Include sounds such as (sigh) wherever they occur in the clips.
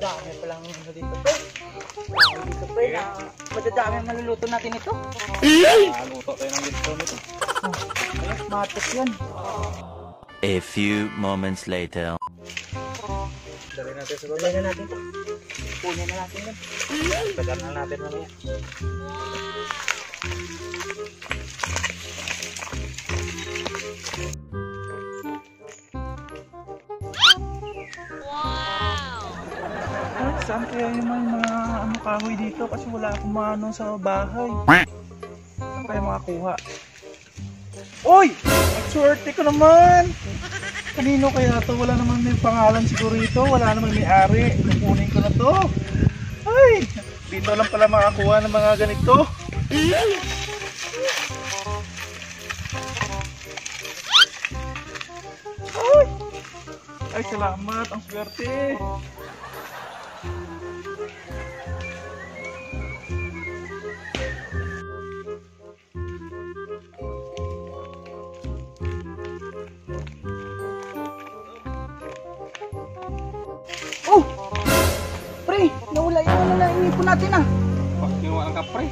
Dami pa lang ano dito, pre. Dami dito, pre. Na, madadami ang maluluto natin ito. Nakaluto tayo ng ganito nito. Ay, matos yan. A few moments later. Dali natin sa Wala na natin ito. Puno na natin yan. Tagal na natin mamaya. Saan kaya yung mga, mga ano, kahoy dito? Kasi wala akong mga ano sa bahay. Saan kaya makakuha? Uy! Swerte ko naman! Kanino kaya to? Wala naman may pangalan siguro ito. Wala naman may ari. Kukunin ko na to. Ay! Dito lang pala makakuha ng mga ganito. Ay! Ay, salamat. Ang swerte. Oh! Pre, nawala yung ano na inipon natin ah. Bak, kinuha ang kapre.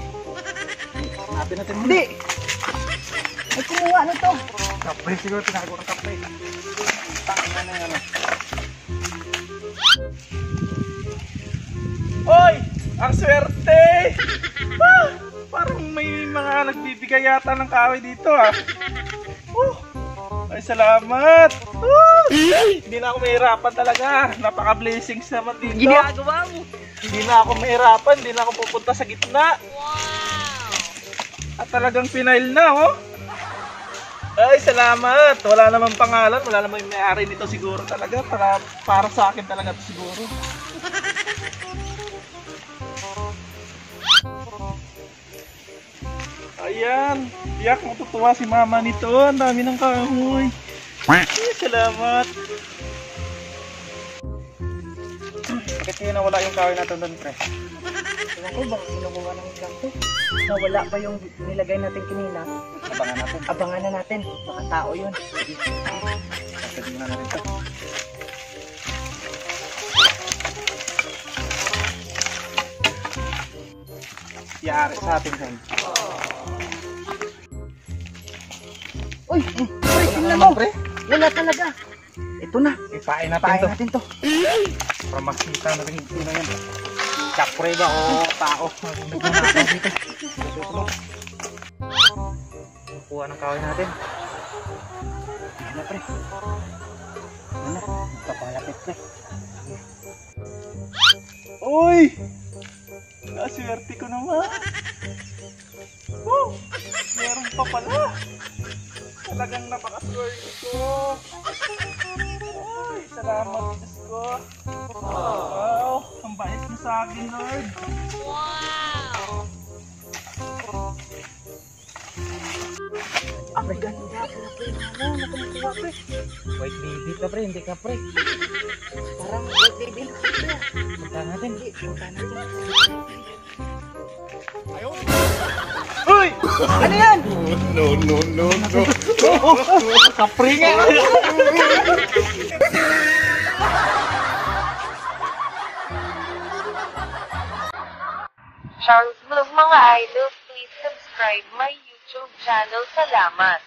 Natin natin muna. Hindi. May kumuha na to. Kapre, siguro tinago ng kapre. Tangin na yan. Oy! Ang swerte! (laughs) Ah, parang may mga nagbibigay yata ng kahoy dito ah. Oh, ay salamat! Ah, hindi na ako mahirapan talaga. Napaka-blessings naman dito. Ginagawa mo. Hindi na ako mahirapan. Hindi na ako pupunta sa gitna. At talagang pinail na oh. Ay, salamat! Wala namang pangalan, wala namang may-ari nito siguro talaga. Para, para sa akin talaga to siguro. (laughs) Ayan, tiyak matutuwa si mama nito. Ang dami ng kahoy. Ay, salamat. Bakit kaya nawala yung kahoy natin doon, pre? Ewan ko bang kinukuha ng isang to. Nawala ba yung nilagay natin kanina? Abangan natin. Abangan na natin. Baka tao yun. Tignan na natin ito. Yari sa atin yan. Uy! Pre, tingnan mo. pre? Wala talaga. Ito na. Ipain natin Pain to. natin to. Para makita natin yung sino yan. Kapre ba o tao? Nagmuna natin dito. Dito. Kuha ng kahoy natin. Ano pre? Ano? Papalapit pre. Uy! Naswerte ko naman. Oh! Meron pa pala. Talagang napakaswerte ko. Uy! Salamat Diyos ko. Wow! Ang bait mo sa akin, Lord. Ano? Ano kumukuha pre? White baby ka pre, hindi ka pre. Parang white baby na pre. Punta natin. Punta natin. Uy! Ano yan? Kapre nga! Charles Vlog mga idol, please subscribe my YouTube channel. Salamat.